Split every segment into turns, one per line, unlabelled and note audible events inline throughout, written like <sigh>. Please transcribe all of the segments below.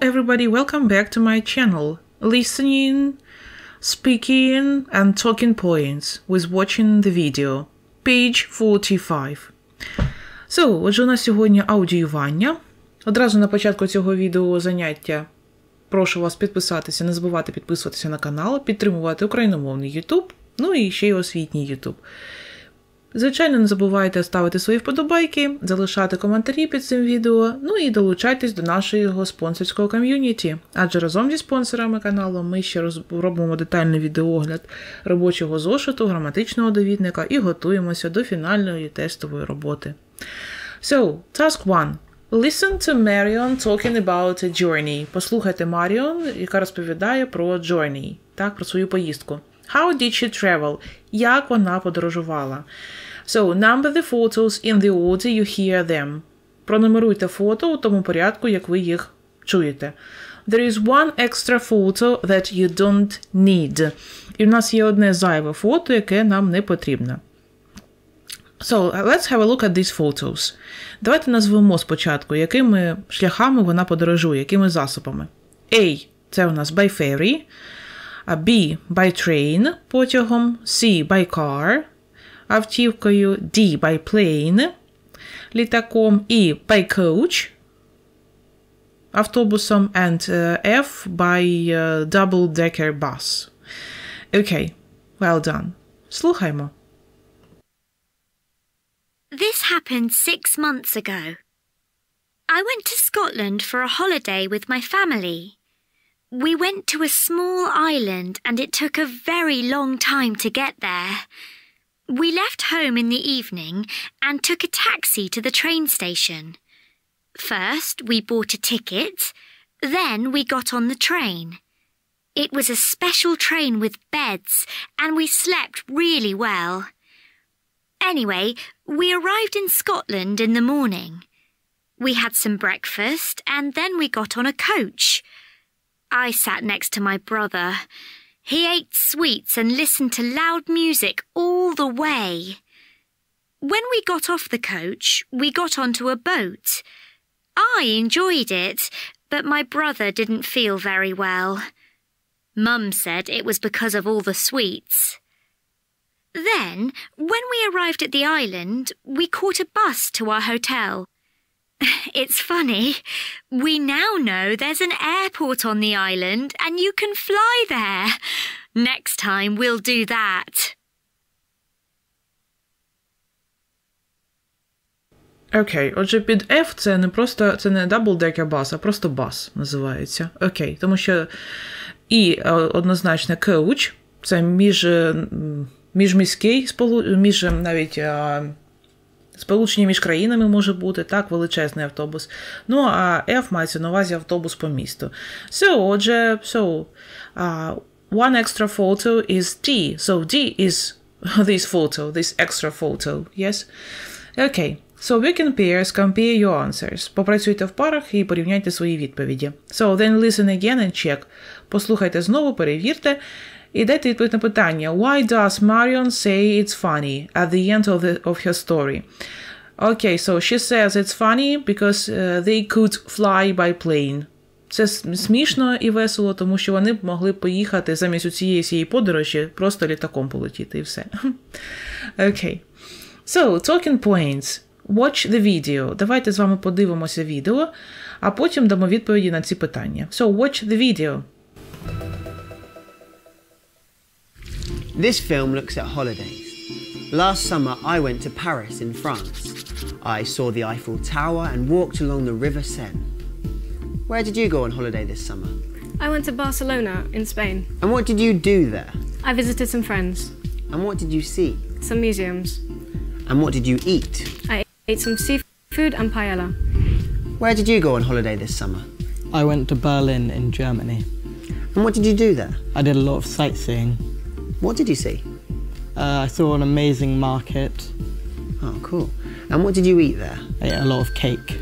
everybody, welcome back to my channel. Listening, speaking, and talking points with watching the video. Page 45. So, отже, у нас сьогодні аудіювання. Одразу на початку цього відео заняття прошу вас підписатися, не забувати підписуватися на канал, підтримувати україномовний YouTube, ну і ще й освітній YouTube. Звичайно, не забувайте ставити свої вподобайки, залишати коментарі під цим відео, ну і долучайтесь до нашого спонсорського ком'юніті. Адже разом зі спонсорами каналу ми ще робимо детальний відеоогляд робочого зошиту, граматичного довідника і готуємося до фінальної тестової роботи. So, task 1. Listen to Marion talking about a journey. Послухайте Маріон, яка розповідає про journey, так, про свою поїздку. How did she travel? Як вона подорожувала? So, number the photos in the order you hear them. Пронумеруйте фото у тому порядку, як ви їх чуєте. There is one extra photo that you don't need. І в нас є одне зайве фото, яке нам не потрібно. So, let's have a look at these photos. Давайте назвемо спочатку, якими шляхами вона подорожує, якими засобами. A. Це у нас by ferry. А B. By train потягом. C. By car. Автівкою. D. By plane. Літаком. E. By coach. Автобусом. And uh, F. By uh, double-decker bus. Окей. Well done. Слухаймо.
This happened six months ago. I went to Scotland for a holiday with my family. We went to a small island and it took a very long time to get there. We left home in the evening and took a taxi to the train station. First, we bought a ticket, then, we got on the train. It was a special train with beds and we slept really well. Anyway, we arrived in Scotland in the morning. We had some breakfast and then we got on a coach. I sat next to my brother. He ate sweets and listened to loud music all the way. When we got off the coach, we got onto a boat. I enjoyed it, but my brother didn't feel very well. Mum said it was because of all the sweets. Then, when we arrived at the island, we caught a bus to our hotel. It's funny. We now know there's an airport on the island and you can fly there. Next time we'll do that.
Окей, отже, під F це не просто це не double-decker bus, а просто бас називається. Окей, тому що і е, однозначно coach це між, міжміський, між е, навіть е, сполучення між країнами може бути, так, величезний автобус. Ну, а F мається на увазі автобус по місту. So, отже, so, uh, one extra photo is D. So D is <laughs> this photo, this extra photo, yes? Okay. So work in pairs, compare your answers. Попрацюйте в парах і порівняйте свої відповіді. So then listen again and check. Послухайте знову, перевірте. І дайте відповідь на питання. Why does Marion say it's funny at the end of, the, of her story? Okay, so she says it's funny because uh, they could fly by plane. Це смішно і весело, тому що вони б могли поїхати замість цієї всієї подорожі, просто літаком полетіти і все. <laughs> Окей. So, talking points. Watch the video. Давайте з вами подивимося відео, а потім дамо відповіді на ці питання. So, watch the video.
This film looks at holidays. Last summer, I went to Paris in France. I saw the Eiffel Tower and walked along the River Seine. Where did you go on holiday this summer?
I went to Barcelona in Spain.
And what did you do there?
I visited some friends,
And what did you see?
some museums.
And what did you eat?
I ate some seafood and paella.
Where did you go on holiday this summer?
I went to Berlin in Germany.
And what did you do there?
I did a lot of sightseeing.
What did you see?
Uh, I saw an amazing market.
Oh, cool. And what did you eat there?
I ate a lot of cake.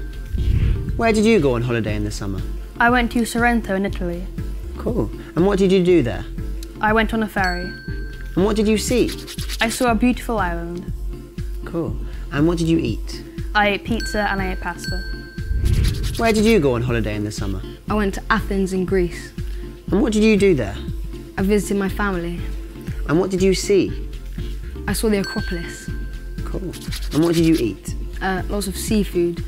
Where did you go on holiday in the summer?
I went to Sorrento in Italy.
Cool. And what did you do there?
I went on a ferry.
And what did you see?
I saw a beautiful island.
Cool. And what did you eat?
I ate pizza and I ate pasta.
Where did you go on holiday in the summer?
I went to Athens in Greece.
And what did you do there?
I visited my family.
And what did you see?
I saw the Acropolis.
Cool. And what did you eat?
Uh, lots of seafood.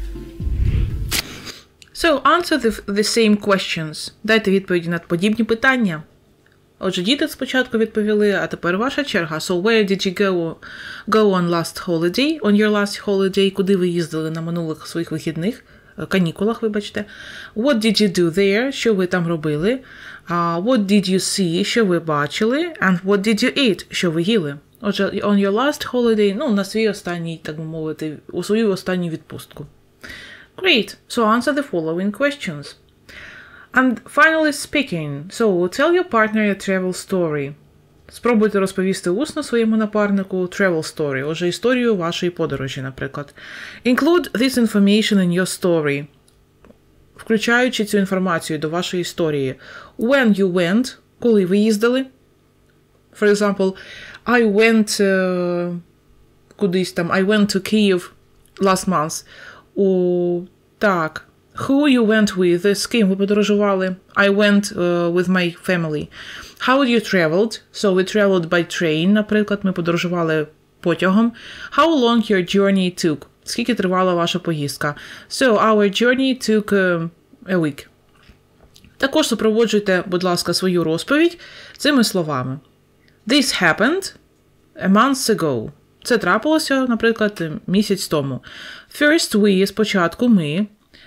So, answer the, the same questions. Дайте відповіді на подібні питання. Отже, діти спочатку відповіли, а тепер ваша черга. So, where did you go, go on last holiday? On your last holiday? Куди ви їздили на минулих своїх вихідних? Е, Канікулах, вибачте. What did you do there? Що ви там робили? Uh, what did you see? Що ви бачили? And what did you eat? Що ви їли? Отже, on your last holiday, ну, на свій останній, так би мовити, у свою останню відпустку. Great. So answer the following questions. And finally speaking, so tell your partner a travel story. Спробуйте розповісти усно своєму напарнику travel story, отже, історію вашої подорожі, наприклад. Include this information in your story. Включаючи цю інформацію до вашої історії. When you went, коли ви їздили. For example, I went uh, кудись там, I went to Kyiv last month. У, так. Who you went with? З ким ви подорожували? I went uh, with my family. How you traveled? So we traveled by train, наприклад, ми подорожували потягом. How long your journey took? Скільки тривала ваша поїздка? So our journey took uh, a week. Також супроводжуйте, будь ласка, свою розповідь цими словами. This happened a month ago. Це трапилося, наприклад, місяць тому. First we, спочатку ми.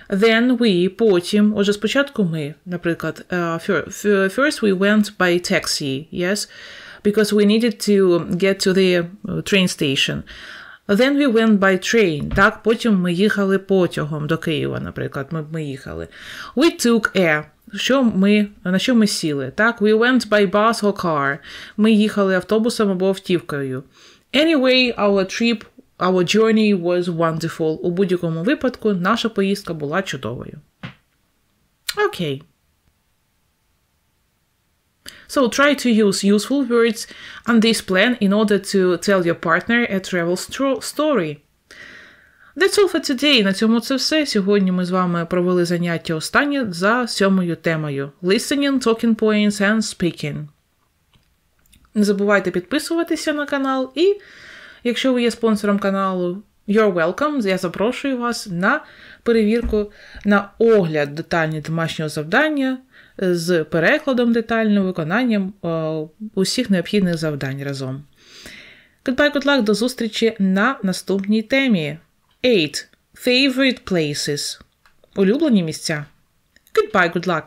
Then we, потім. Отже, спочатку ми, наприклад, f- first we went by taxi, yes, because we needed to get to the uh, train station. Then we went by train. Так, потім ми їхали потягом до Києва, наприклад, ми, ми їхали. We took a. Що ми, на що ми сіли? Так, we went by bus or car. Ми їхали автобусом або автівкою. Anyway, our trip, our journey was wonderful. У будь-якому випадку наша поїздка була чудовою. Окей. So try to use useful words on this plan in order to tell your partner a travel story. That's all for today. На цьому це все. Сьогодні ми з вами провели заняття останнє за сьомою темою Listening, Talking Points and Speaking. Не забувайте підписуватися на канал, і якщо ви є спонсором каналу, you're welcome. Я запрошую вас на перевірку, на огляд детальні домашнього завдання з перекладом детальним, виконанням е, усіх необхідних завдань разом. Goodbye, good luck, до зустрічі на наступній темі. 8. Favorite places. Улюблені місця. Goodbye, good luck.